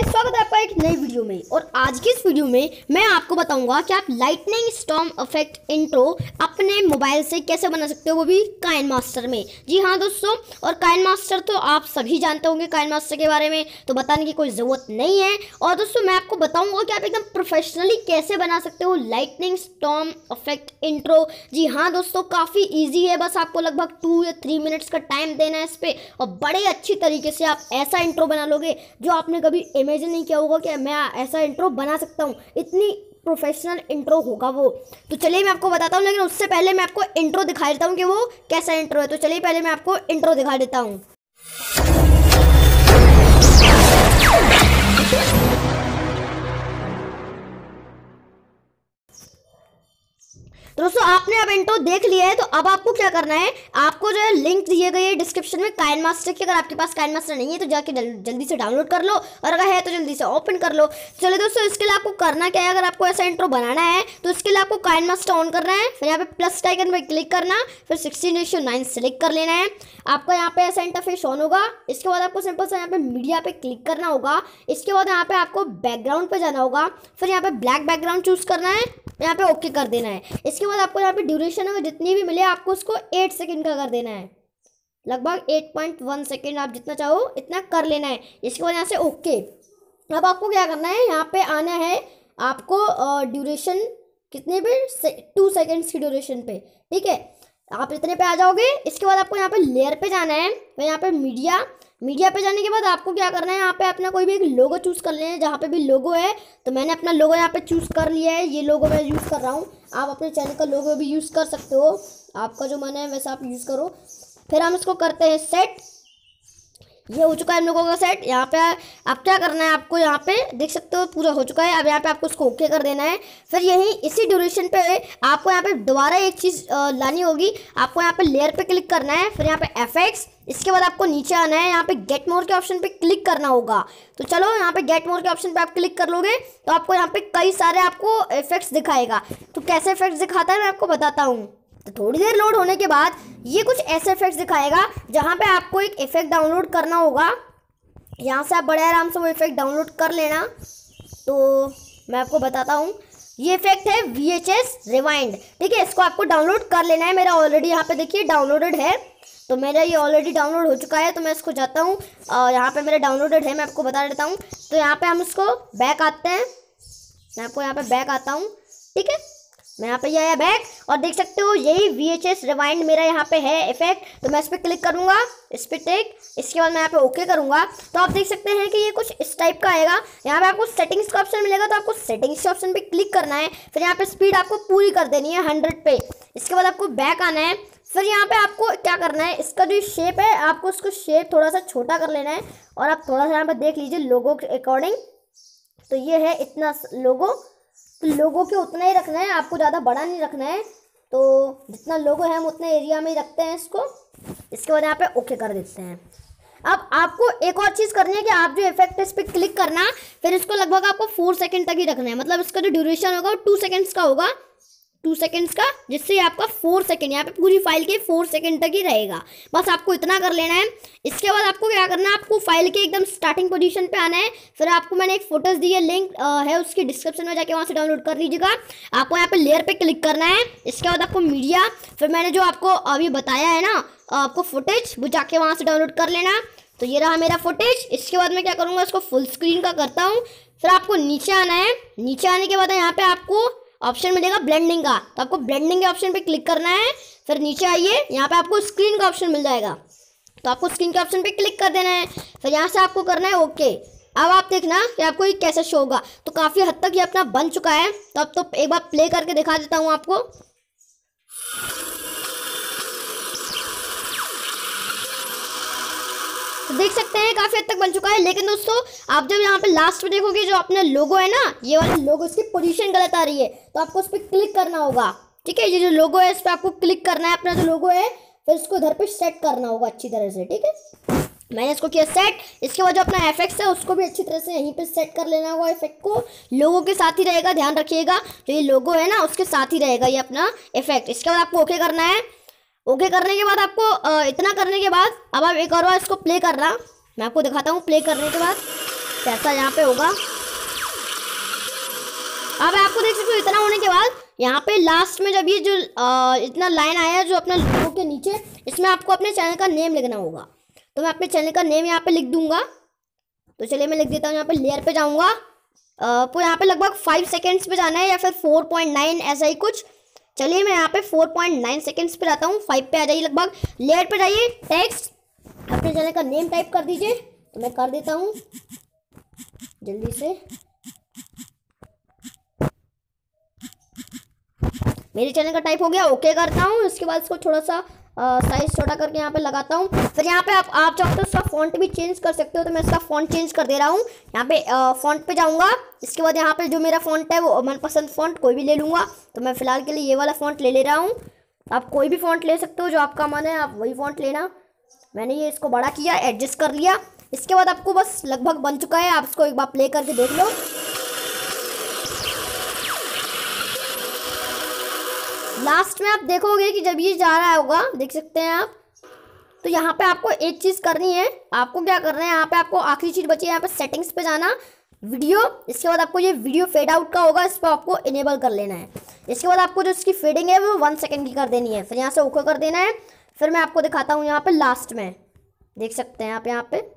Guys, स्वागत है आपका एक नई वीडियो में। और आज की इस वीडियो में मैं आपको बताऊँगा कि आप लाइटनिंग स्टॉर्म इफ़ेक्ट इंट्रो अपने मोबाइल से कैसे बना सकते हो वो भी काइन मास्टर में। जी हाँ दोस्तों, और काइन मास्टर तो आप सभी जानते होंगे काइन मास्टर के बारे में तो बताने की कोई ज़रूरत नहीं है। और दोस्तों, मैं आपको बताऊँगा कि आप एकदम प्रोफेशनली कैसे बना सकते हो लाइटनिंग स्टॉर्म इफ़ेक्ट इंट्रो जी हाँ दोस्तों, काफ़ी ईजी है, बस आपको लगभग टू या थ्री मिनट्स का टाइम देना है इस पर और बड़े अच्छी तरीके से आप ऐसा इंट्रो बना लोगे जो आपने कभी इमेजिन नहीं किया होगा कि मैं ऐसा इंट्रो बना सकता हूँ। इतनी प्रोफेशनल इंट्रो होगा वो। तो चलिए मैं आपको बताता हूँ, लेकिन उससे पहले मैं आपको इंट्रो दिखा देता हूँ कि वो कैसा इंट्रो है। तो चलिए पहले मैं आपको इंट्रो दिखा देता हूँ। दोस्तों आपने अब इंट्रो देख लिया है तो अब आपको क्या करना है? आपको जो है लिंक दिए गए डिस्क्रिप्शन में काइन मास्टर की। अगर आपके पास काइन मास्टर नहीं है तो जाके जल, जल्दी से डाउनलोड कर लो और अगर है तो जल्दी से ओपन कर लो। चलो दोस्तों इसके लिए आपको करना क्या है? अगर आपको ऐसा इंट्रो बनाना है तो इसके लिए आपको काइन मास्टर ऑन करना है फिर यहाँ पे प्लस टाइकन पर क्लिक करना फिर सिक्सटीन रेशियो नाइन सेलेक्ट कर लेना है। आपका यहाँ पे ऐसा इंटरफेस ऑन होगा इसके बाद आपको सिंपल से यहाँ पे मीडिया पे क्लिक करना होगा इसके बाद यहाँ पे आपको बैकग्राउंड पे जाना होगा फिर यहाँ पे ब्लैक बैकग्राउंड चूज़ करना है। यहाँ पे ओके कर देना है। इसके बाद आपको यहाँ पे ड्यूरेशन है जितनी भी मिले आपको उसको एट सेकेंड का कर देना है। लगभग एट पॉइंट वन सेकेंड आप जितना चाहो इतना कर लेना है। इसके बाद यहाँ से ओके अब आपको क्या करना है? यहाँ पे आना है आपको ड्यूरेशन कितने पे? टू सेकेंड्स की ड्यूरेशन पे। ठीक है? आप इतने पे आ जाओगे। इसके बाद आपको यहाँ पे लेयर पे जाना है। यहाँ पे मीडिया मीडिया पे जाने के बाद आपको क्या करना है, यहाँ पे अपना कोई भी एक लोगो चूज़ कर लेना है जहाँ पे भी लोगो है तो मैंने अपना लोगो यहाँ पे चूज़ कर लिया है, ये लोगो मैं यूज़ कर रहा हूँ। आप अपने चैनल का लोगो भी यूज़ कर सकते हो, आपका जो मन है वैसा आप यूज़ करो। फिर हम इसको करते हैं सेट ये हो चुका है हम लोगों का सेट यहाँ पे अब क्या करना है, आपको यहाँ पे देख सकते हो पूरा हो चुका है। अब यहाँ पे आपको उसको ओके कर देना है। फिर यही, इसी ड्यूरेशन पे आपको यहाँ पे दोबारा एक चीज़ लानी होगी। आपको यहाँ पे लेयर पे क्लिक करना है। फिर यहाँ पे एफ़ इसके बाद आपको नीचे आना है। यहाँ पे गेट मोर के ऑप्शन पे क्लिक करना होगा। तो चलो, यहाँ पे गेट मोर के ऑप्शन पे आप क्लिक कर लोगे तो आपको यहाँ पे कई सारे आपको इफेक्ट्स दिखाएगा। तो कैसे इफेक्ट्स दिखाता है, मैं आपको बताता हूँ। तो थोड़ी देर लोड होने के बाद ये कुछ ऐसे इफेक्ट्स दिखाएगा जहाँ पे आपको एक इफ़ेक्ट डाउनलोड करना होगा। यहाँ से आप बड़े आराम से वो इफ़ेक्ट डाउनलोड कर लेना। तो मैं आपको बताता हूँ। ये इफ़ेक्ट है वी एच एस रिवाइंड ठीक है इसको आपको डाउनलोड कर लेना है। मेरा ऑलरेडी यहाँ पे देखिए डाउनलोडेड है। तो मेरा ये ऑलरेडी डाउनलोड हो चुका है। तो मैं इसको जाता हूँ। यहाँ पे मेरा डाउनलोडेड है। मैं आपको बता देता हूँ। तो यहाँ पे हम इसको बैक आते हैं। मैं आपको यहाँ पे बैक आता हूँ। ठीक है? मैं यहाँ पे आया बैक और देख सकते हो यही वी एच एस रिवाइंड मेरा यहाँ पे है इफ़ेक्ट तो मैं इस पर क्लिक करूँगा, इस पर टेक इसके बाद मैं यहाँ पे ओके करूँगा। तो आप देख सकते हैं कि ये कुछ इस टाइप का आएगा। यहाँ पे आपको सेटिंग्स का ऑप्शन मिलेगा तो आपको सेटिंग्स के ऑप्शन पे क्लिक करना है। फिर यहाँ पे स्पीड आपको पूरी कर देनी है हंड्रेड पे। इसके बाद आपको बैक आना है। फिर यहाँ पे आपको क्या करना है, इसका जो शेप है, आपको उसको शेप थोड़ा सा छोटा कर लेना है। और आप थोड़ा सा यहाँ पर देख लीजिए लोगों के अकॉर्डिंग तो ये है इतना लोगो लोगों के उतना ही रखना है, आपको ज़्यादा बड़ा नहीं रखना है। तो जितना लोगो है हम उतने एरिया में ही रखते हैं इसको। इसके बाद यहाँ पे ओके कर देते हैं। अब आपको एक और चीज़ करनी है कि आप जो इफ़ेक्ट है इस पर क्लिक करना, फिर इसको लगभग आपको फोर सेकंड तक ही रखना है। मतलब इसका जो ड्यूरेशन होगा वो टू सेकेंड्स का होगा। टू सेकेंड्स का, जिससे आपका फोर सेकेंड यहाँ पे पूरी फ़ाइल के फोर सेकेंड तक ही रहेगा। बस आपको इतना कर लेना है। इसके बाद आपको क्या करना है, आपको फ़ाइल के एकदम स्टार्टिंग पोजीशन पे आना है। फिर आपको मैंने एक फ़ोटोज़ दी है लिंक है उसकी डिस्क्रिप्शन में जाके वहाँ से डाउनलोड कर लीजिएगा। आपको यहाँ पे लेयर पे क्लिक करना है। इसके बाद आपको मीडिया फिर मैंने जो आपको अभी बताया है ना आपको फुटेज वो जाके वहाँ से डाउनलोड कर लेना। तो ये रहा मेरा फुटेज इसके बाद मैं क्या करूँगा, इसको फुल स्क्रीन का करता हूँ। फिर आपको नीचे आना है। नीचे आने के बाद यहाँ पे आपको ऑप्शन मिलेगा ब्लेंडिंग का। तो आपको ब्लेंडिंग के ऑप्शन पे क्लिक करना है। फिर नीचे आइए, यहाँ पे आपको स्क्रीन का ऑप्शन मिल जाएगा। तो आपको स्क्रीन के ऑप्शन पे क्लिक कर देना है। फिर यहाँ से आपको करना है ओके। अब आप देखना कि आपको ये कैसे शो होगा। तो काफ़ी हद तक ये अपना बन चुका है। तो अब तो एक बार प्ले करके दिखा देता हूँ आपको। तो देख सकते हैं काफ़ी हद तक बन चुका है। लेकिन दोस्तों, आप जब यहाँ पे लास्ट में देखोगे, जो अपना लोगो है ना, ये वाले लोगो इसकी पोजीशन गलत आ रही है तो आपको उस पर क्लिक करना होगा। ठीक है, ये जो लोगो है, इस पर आपको क्लिक करना है, अपना जो लोगो है, फिर इसको इधर पे सेट करना होगा अच्छी तरह से, ठीक है? मैंने इसको किया सेट इसके बाद जो अपना एफेक्ट है, उसको भी अच्छी तरह से यहीं पे सेट कर लेना होगा इफ़ेक्ट को। लोगों के साथ ही रहेगा, ध्यान रखिएगा, जो ये लोगो है ना, उसके साथ ही रहेगा ये अपना इफ़ेक्ट इसके बाद आपको ओके करना है ओके करने के बाद आपको इतना करने के बाद अब आप एक और बार इसको प्ले करना मैं आपको दिखाता हूँ प्ले करने के बाद कैसा यहाँ पे होगा। अब आपको देख सकते हो इतना होने के बाद यहाँ पे लास्ट में जब ये जो आ, इतना लाइन आया है जो अपना लोगों के नीचे इसमें आपको अपने चैनल का नेम लिखना होगा। तो मैं अपने चैनल का नेम यहाँ पे लिख दूँगा। तो चलिए मैं लिख देता हूँ यहाँ पे लेयर पे जाऊँगा। यहाँ पे लगभग फाइव सेकेंड्स पे जाना है या फिर फोर पॉइंट नाइन ऐसा ही कुछ। चलिए मैं यहाँ पे फोर पॉइंट नाइन सेकेंड्स पे आता हूँ। फाइव पे आ जाइए लगभग। लेयर पे जाइए। टेक्स्ट अपने चैनल का नेम टाइप कर दीजिए। तो मैं कर देता हूँ। जल्दी से। मेरे चैनल का टाइप हो गया। ओके करता हूँ। उसके बाद इसको थोड़ा सा साइज़ छोटा करके यहाँ पे लगाता हूँ। फिर यहाँ पे आप आप चाहो तो इसका फॉन्ट भी चेंज कर सकते हो तो मैं इसका फॉन्ट चेंज कर दे रहा हूँ। यहाँ पे फॉन्ट पे जाऊँगा। इसके बाद यहाँ पे जो मेरा फॉन्ट है, वो मनपसंद फॉन्ट कोई भी ले लूँगा। तो मैं फ़िलहाल के लिए ये वाला फॉन्ट ले ले रहा हूँ। आप कोई भी फॉन्ट ले सकते हो, जो आपका मन है, आप वही फॉन्ट लेना। मैंने ये इसको बड़ा किया एडजस्ट कर लिया। इसके बाद आपको बस लगभग बन चुका है। आप इसको एक बार प्ले करके देख लो। लास्ट में आप देखोगे कि जब ये जा रहा होगा, देख सकते हैं आप। तो यहाँ पे आपको एक चीज़ करनी है। आपको क्या करना है? यहाँ पे आपको आखिरी चीज़ बची है। यहाँ पे सेटिंग्स पे जाना। वीडियो इसके बाद आपको ये वीडियो फेड आउट का होगा। इस पर आपको इनेबल कर लेना है। इसके बाद आपको जो इसकी फेडिंग है, वो वन सेकेंड की कर देनी है। फिर यहाँ से ओके कर देना है। फिर मैं आपको दिखाता हूँ यहाँ पे लास्ट में। देख सकते हैं आप यहाँ पे।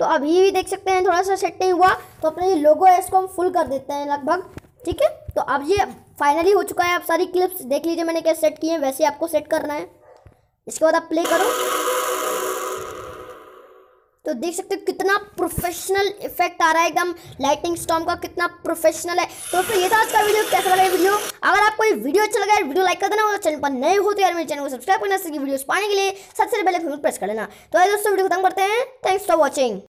तो अभी भी देख सकते हैं, थोड़ा सा सेट नहीं हुआ तो अपने ये लोगो है, इसको हम फुल कर देते हैं लगभग, ठीक है? तो अब ये फाइनली हो चुका है, आप सारी क्लिप्स देख लीजिए मैंने कैसे सेट किए हैं, वैसे आपको सेट करना है। इसके बाद आप प्ले करो। तो देख सकते हो कितना प्रोफेशनल इफ़ेक्ट आ रहा है एकदम लाइटिंग स्टॉम का कितना प्रोफेशनल है। तो फिर ये था आज का वीडियो कैसा लगा ये वीडियो अगर आपको ये वीडियो अच्छा लगा है वीडियो लाइक कर देना और चैनल पर नए हो तो यार मेरे चैनल को सब्सक्राइब करना सके वीडियो पाने के लिए सबसे पहले प्रेस कर लेना। तो दोस्तों वीडियो खत्म करते हैं। Thanks for watching